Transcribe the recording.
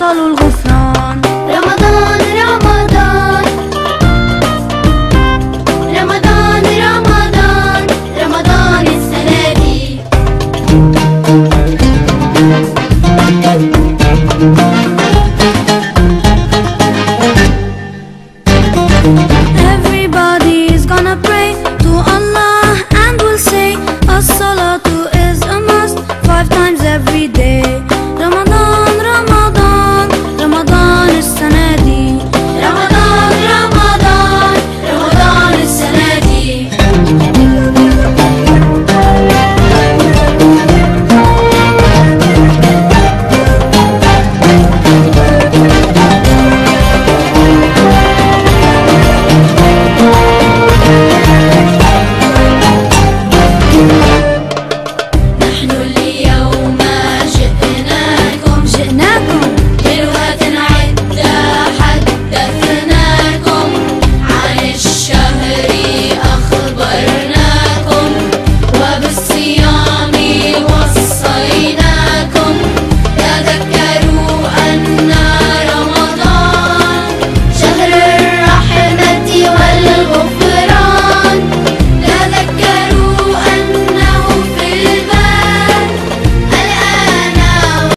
solo